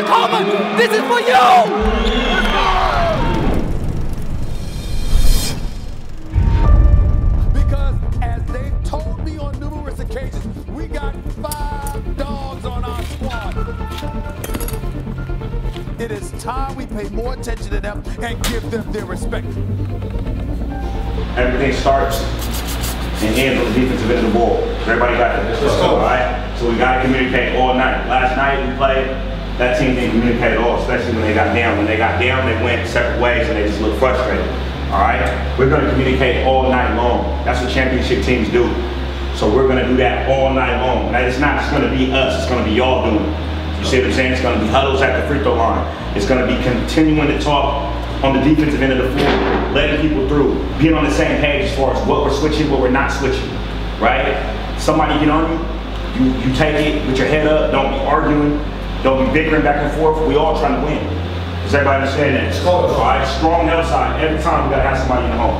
Tacoma, this is for you! Because as they've told me on numerous occasions, we got five dogs on our squad. It is time we pay more attention to them and give them their respect. Everything starts and ends on the defensive end of the ball. Everybody got that? Let's go. All right? So we got to communicate all night. Last night we played, that team didn't communicate at all, especially when they got down. When they got down, they went separate ways and they just looked frustrated. All right? We're going to communicate all night long. That's what championship teams do. So we're going to do that all night long. Now, it's not just going to be us, it's going to be y'all doing it. You see what I'm saying? It's going to be huddles at the free throw line. It's going to be continuing to talk on the defensive end of the floor, letting people through, being on the same page as far as what we're switching, what we're not switching, right? Somebody get on you, you, you take it, with your head up, don't be arguing, don't be bickering back and forth. We all trying to win. Does everybody understand that? All right, strong outside. Every time we gotta have somebody in the home.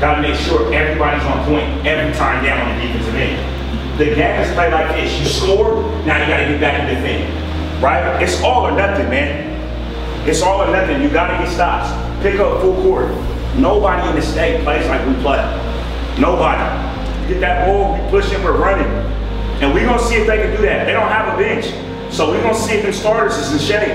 Gotta make sure everybody's on point every time down on the defensive end. The game is played like this. You score, now you gotta get back and defend. Right? It's all or nothing, man. It's all or nothing. You gotta get stops. Pick up full court. Nobody in the state plays like we play. Nobody. You get that ball, we push him, we're running. And we're gonna see if they can do that. They don't have a bench. So we're gonna see if them starters is in shape.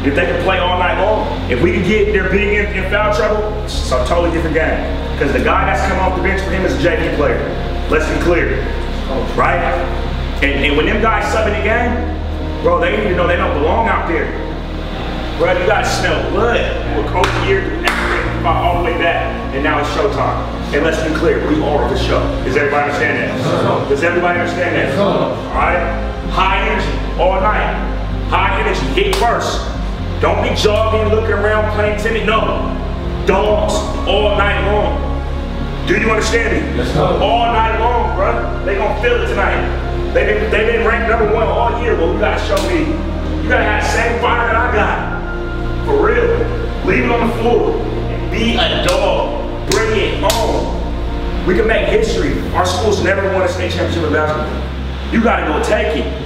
If they can play all night long. If we can get their big in, in foul trouble, it's a totally different game. Because the guy that's come off the bench for him is a JV player. Let's be clear. Right? And, and when them guys subbing the game, bro, they need to know they don't belong out there. Bro, you gotta smell blood. We're coach here, everything uh, all the way back, and now it's showtime. And let's be clear, we are the show. Does everybody understand that? Does everybody understand that? All right? High energy all night. High energy, hit first. Don't be jogging, looking around, playing timid. No. Dogs all night long. Do you understand me? Let's go. All night long, bro. They gonna feel it tonight. They've been, they been ranked number one all year. but you gotta show me. You gotta have the same fire that I got. For real. Leave it on the floor. And be a dog. Bring it home. We can make history. Our schools never won a state championship in basketball. You gotta go take it.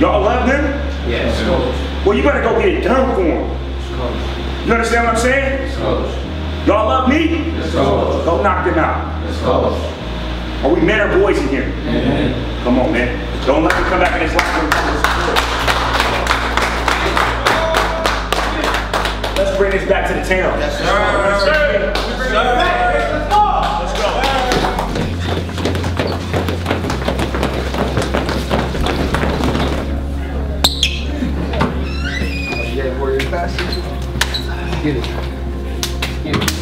Y'all love them? Yes. Well, you better go get it done for them. You understand what I'm saying? Let's go. Y'all love me? Let's go. Go knock them out. Let's go. Are we men or boys in here? Amen. Come on, man. Don't let them come back in this locker room. and tell. Let's bring this back to the town. Yes, sir. Let's go.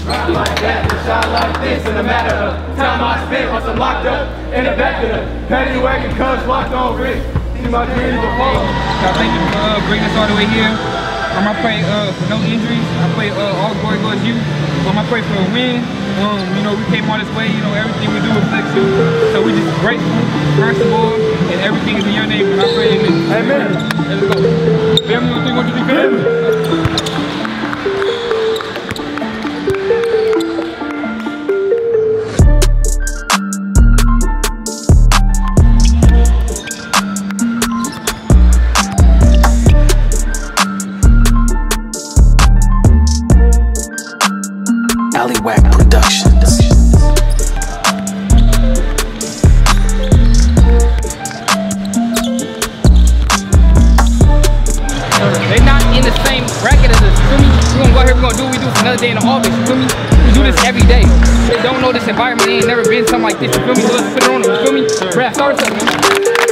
Ride like that, like this in a matter of time I spent once I'm locked up in the back of the wagon comes locked on my dreams thank you for uh, bringing us all the way here. Um, I pray uh, for no injuries. I pray uh, all glory goes you. Um, I pray for a win. Um, you know, we came all this way. You know, everything we do reflects you. So we just grateful, first of all, and everything is in your name. And I pray amen. Amen. Let's go. Family, one, three, one, two, three, family. Environment. They ain't never been something like this. You feel me? So let's put it on them. You feel me? Brad, start us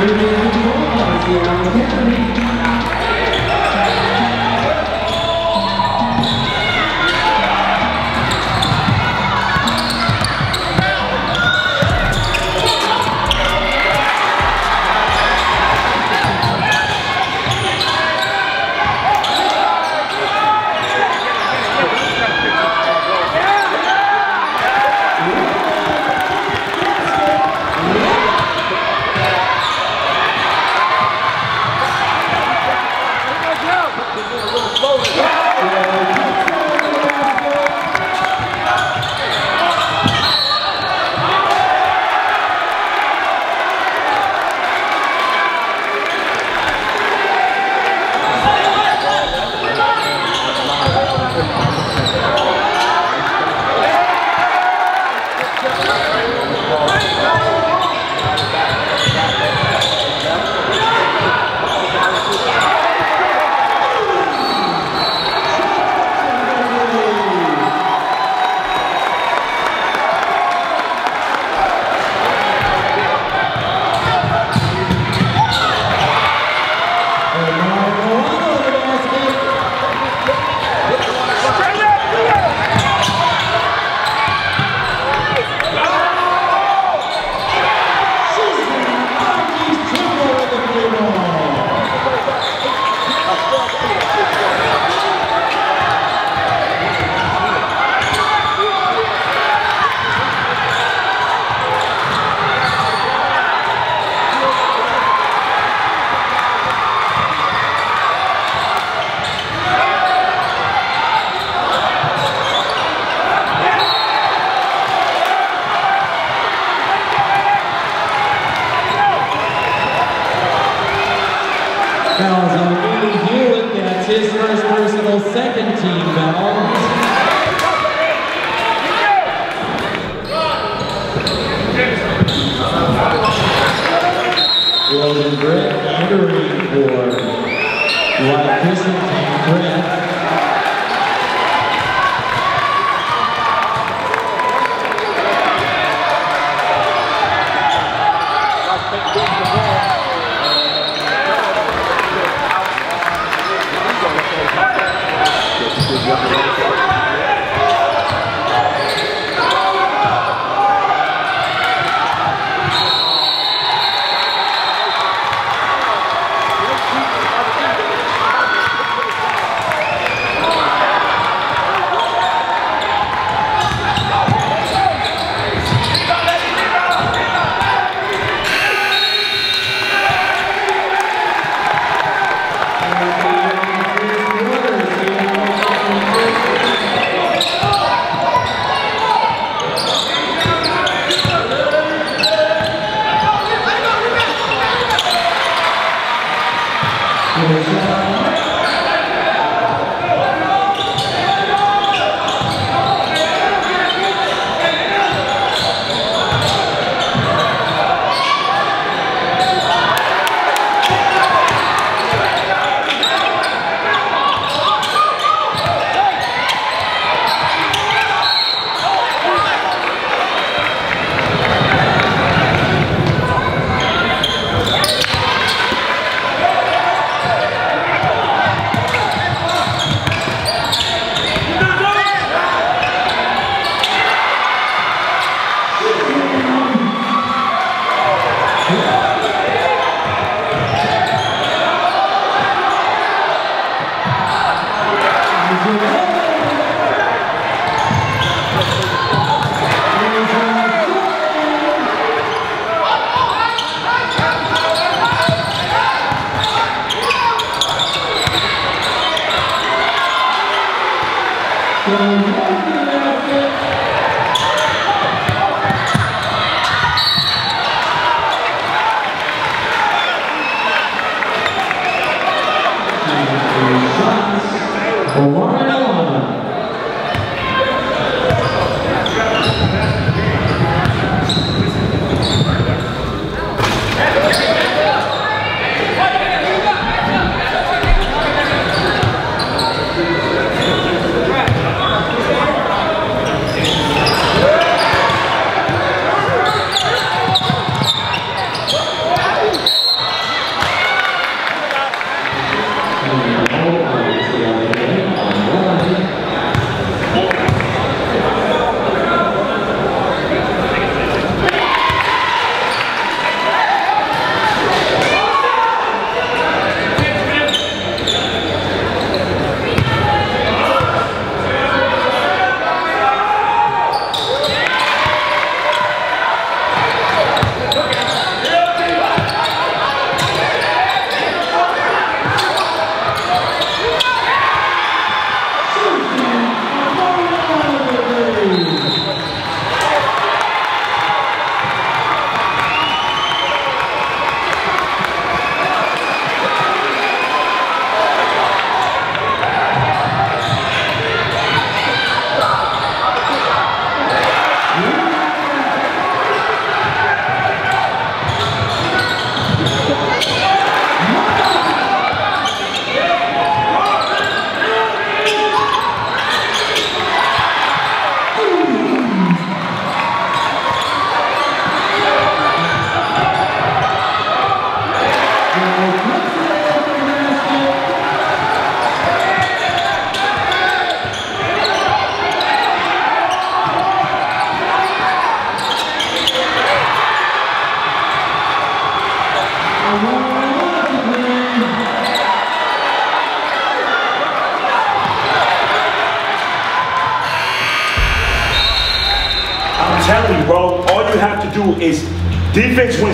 最美的童话是幻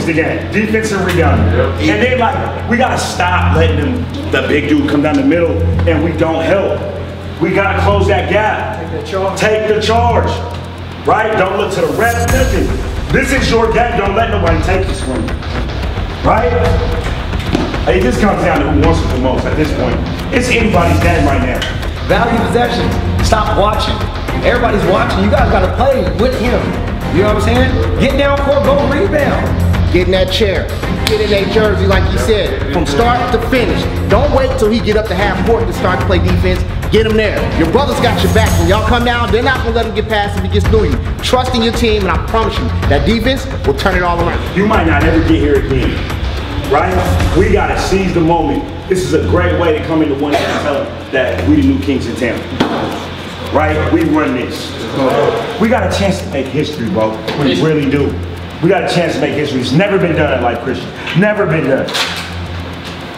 the game. Defense and rebounding. And then like we gotta stop letting them the big dude come down the middle and we don't help. We gotta close that gap. Take the charge. Take the charge. Right? Don't look to the ref, nothing. This is your game. Don't let nobody take this from you. Right? It just comes down to who wants it the most at this point. It's anybody's game right now. Value possession. Stop watching. Everybody's watching. You guys gotta play with him. You know what I'm saying? Get down court, go rebound. Get in that chair. Get in that jersey, like you said, from start to finish. Don't wait till he get up to half court to start to play defense. Get him there. Your brother's got your back. When y'all come down, they're not gonna let him get past if he gets through you. Trust in your team, and I promise you, that defense will turn it all around. You might not ever get here again. Right? We gotta seize the moment. This is a great way to come into one and tell them that we the new kings in town. Right? We run this. We got a chance to make history, bro. We really do. We got a chance to make history. It's never been done at Life Christian. Never been done.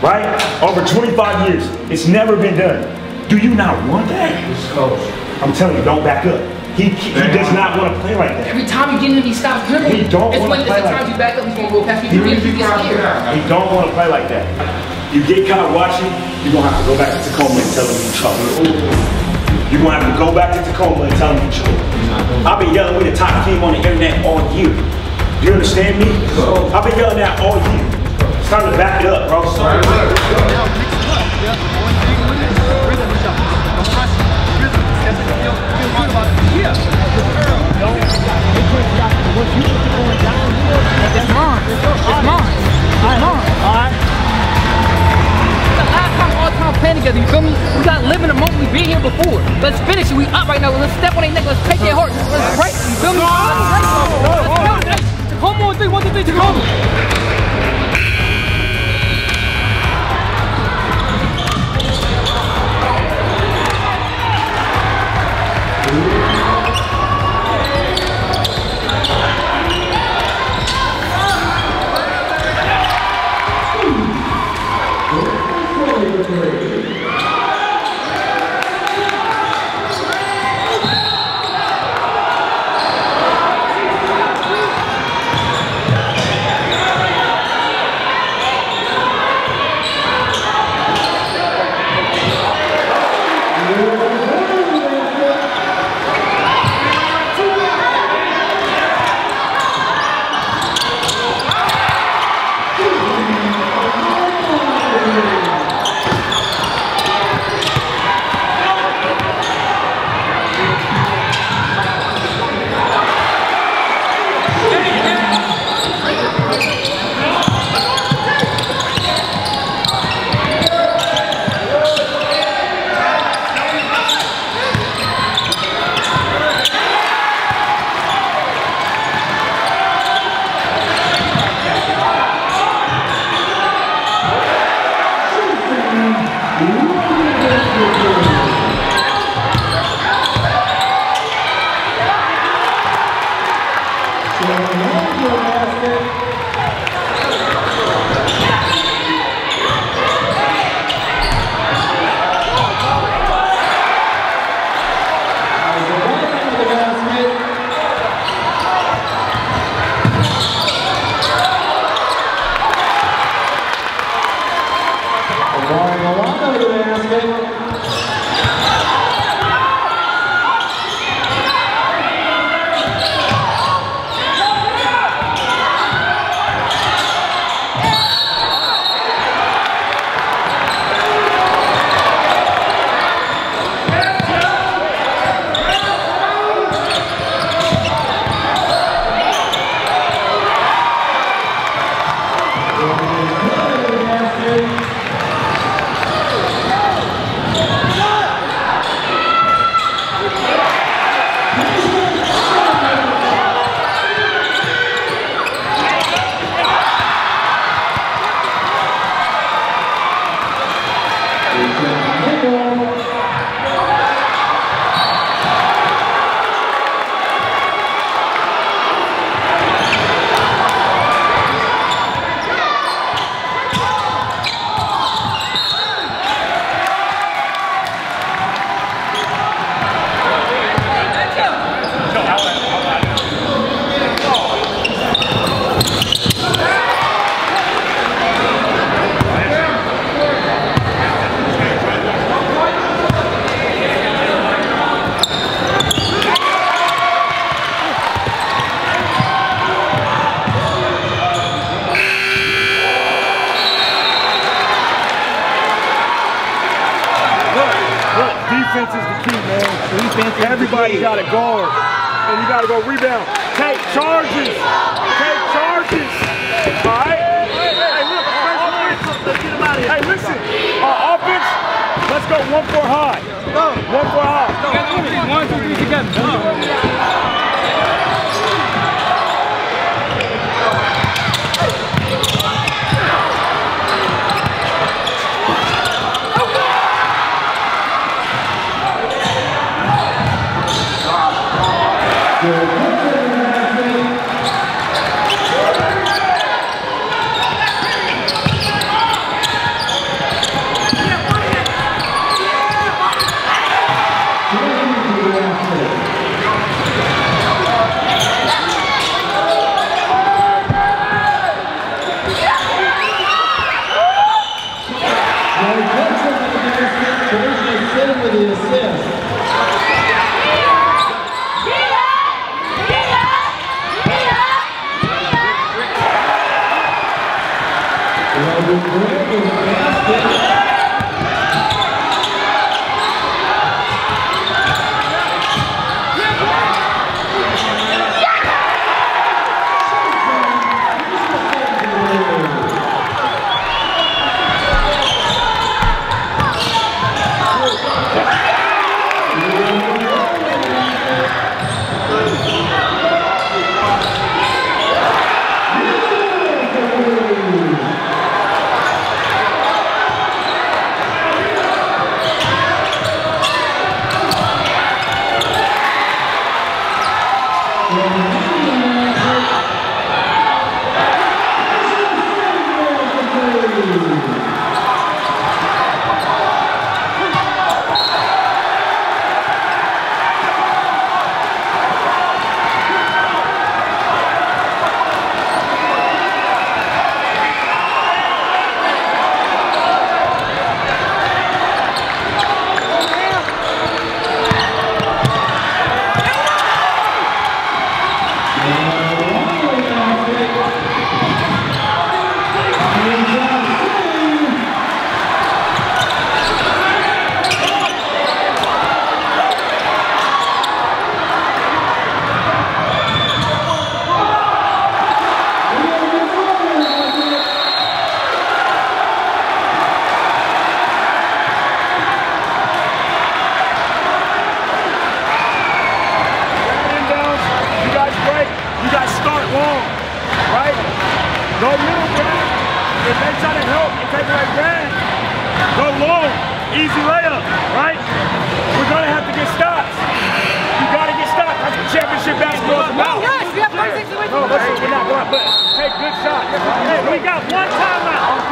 Right? Over 25 years, it's never been done. Do you not want that? I'm telling you, don't back up. He, he does not want to play like that. Every time you get in him, he stops dribbling. He don't wanna when play it's the like times you back up, he's gonna go past you. You get scared. He don't want to play like that. You get caught watching, you're gonna have to go back to Tacoma and tell him you trouble. You're gonna have to go back to Tacoma and tell him you trouble. I've been yelling we the top team on the internet all year. Do you understand me? I've been yelling that all year. It's time to back it up, bro. Together, you feel me? We got to live in the moment. We been here before. Let's finish it. We up right now. Let's step on their neck. Let's take their heart. Let's break. You feel me? Let's go. Come on, three, one, two, three, Tacoma. really Fargo. Rebound. Obrigado. but take good shot. Hey, we got one timeout.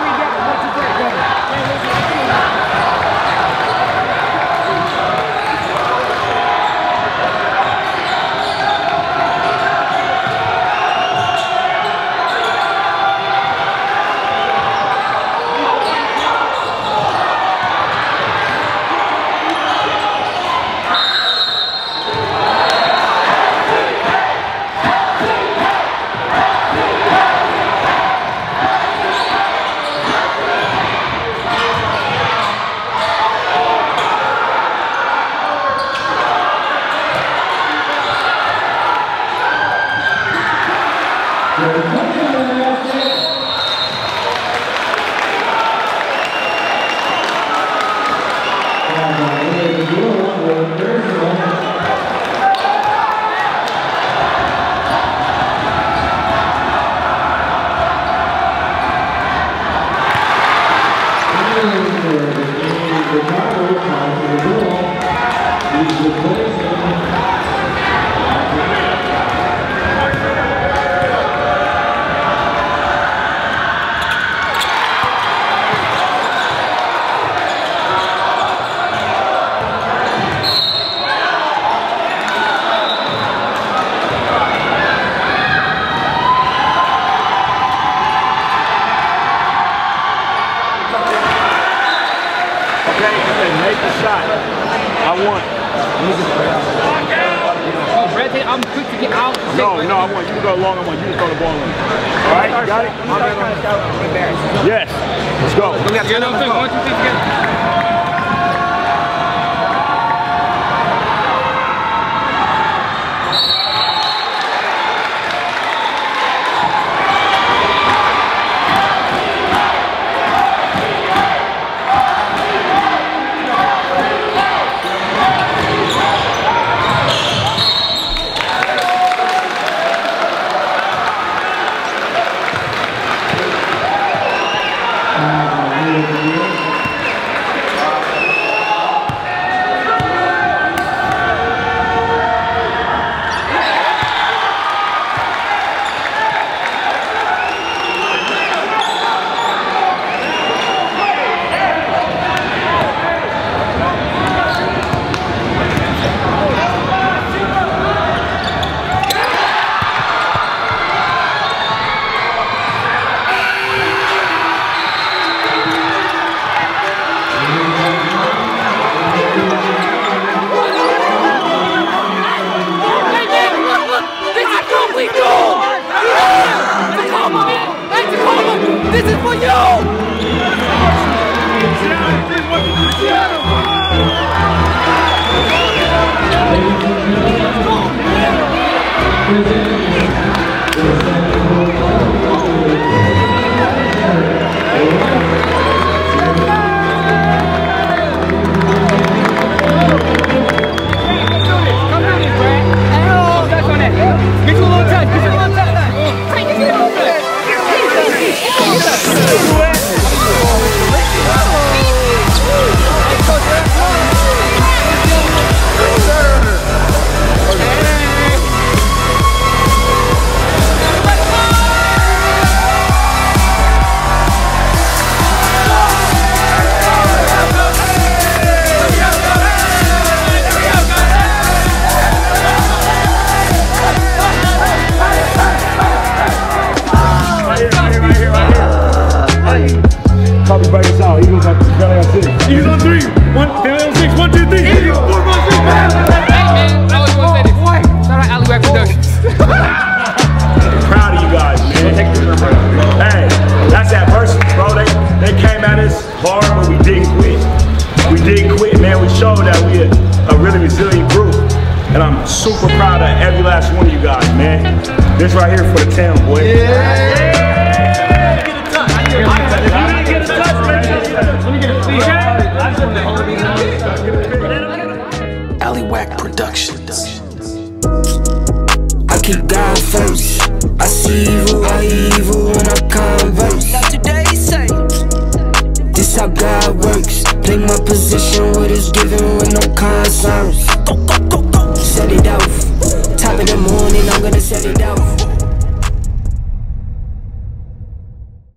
This right here for the town, boy. Alleywack